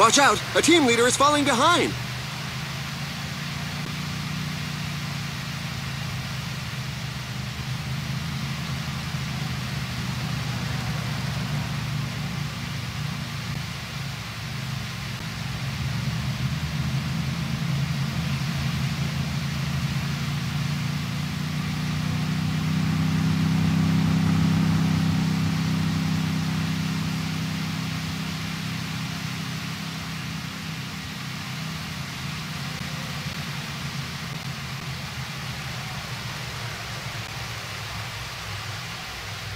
Watch out! A team leader is falling behind!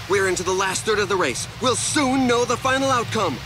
We're into the last third of the race. We'll soon know the final outcome.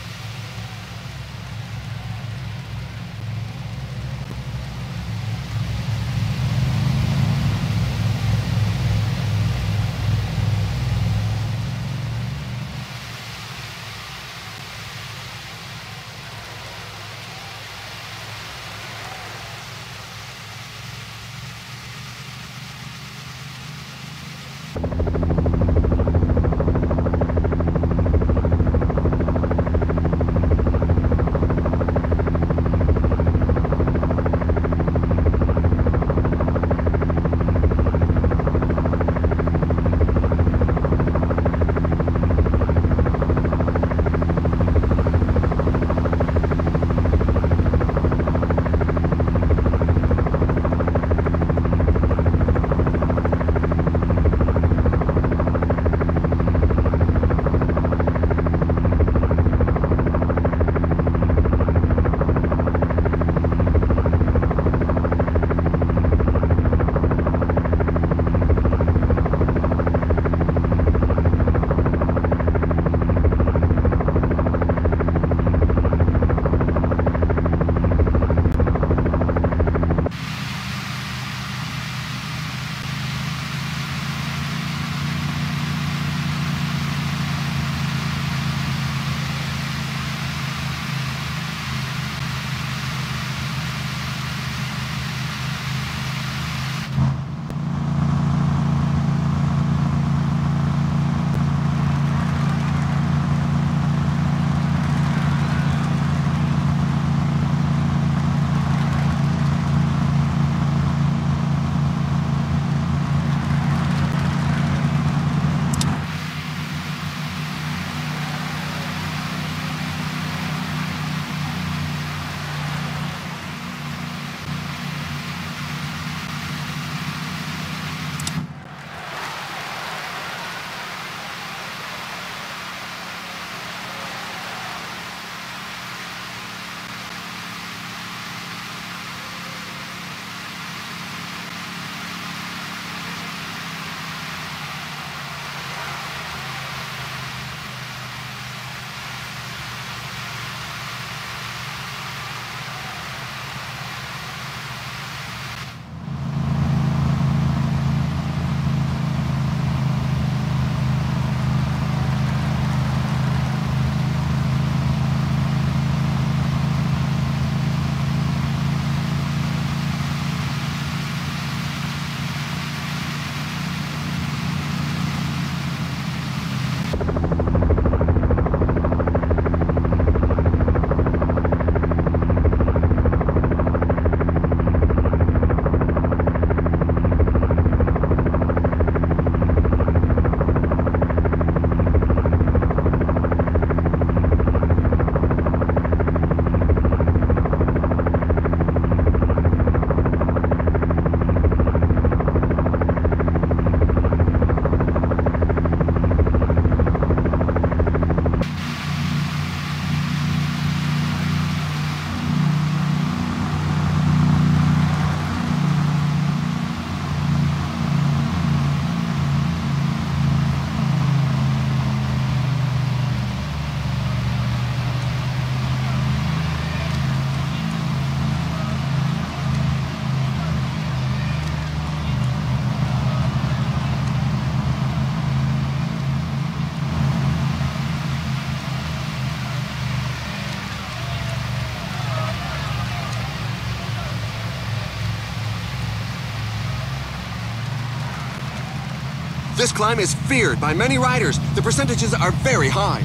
This climb is feared by many riders. The percentages are very high.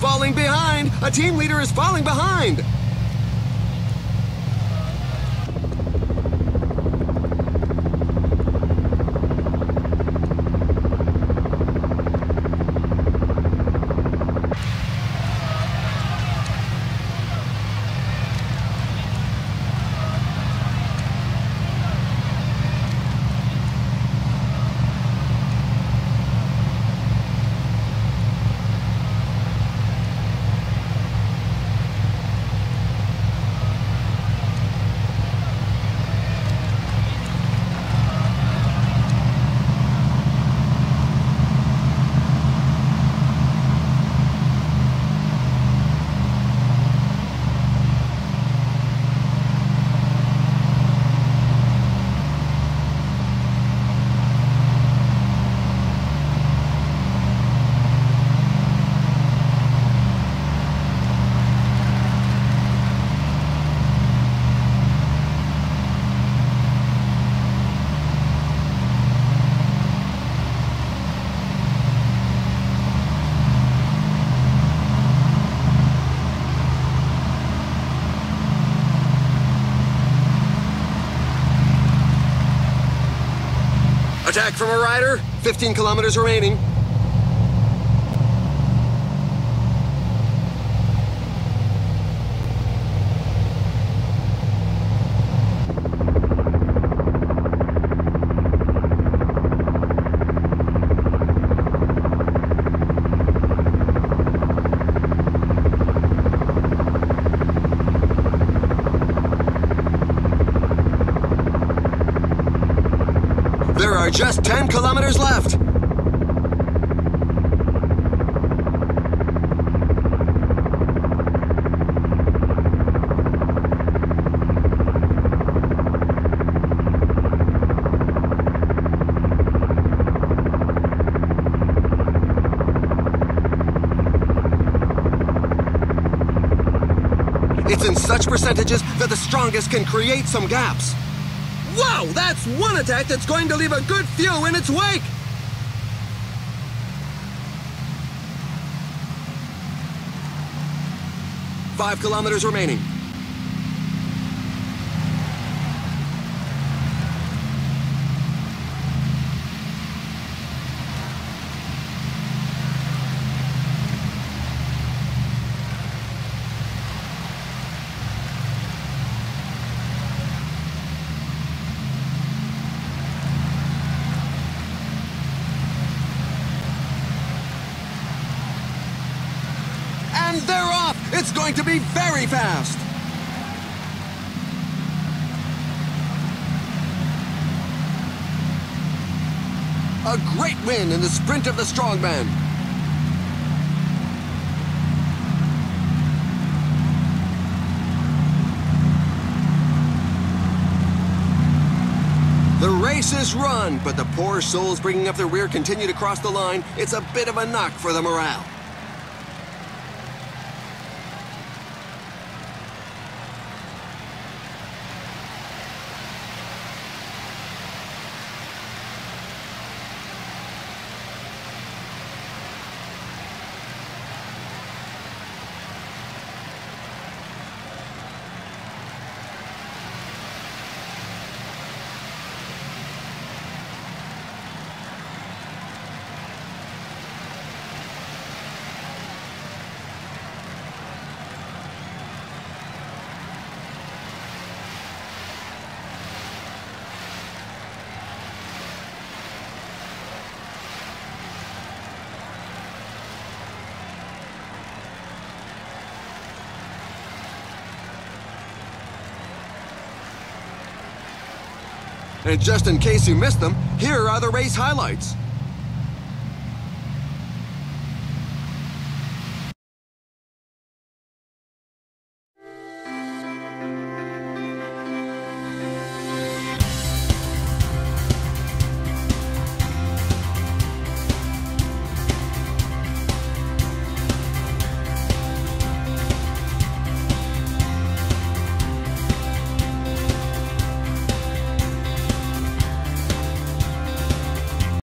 Falling behind! A team leader is falling behind! Attack from a rider. 15 kilometers remaining. 10 kilometers left. It's in such percentages that the strongest can create some gaps. Wow, that's one attack that's going to leave a good few in its wake! Five kilometers remaining. It's going to be very fast! A great win in the sprint of the strongman. The race is run, but the poor souls bringing up the rear continue to cross the line. It's a bit of a knock for the morale. And just in case you missed them, here are the race highlights.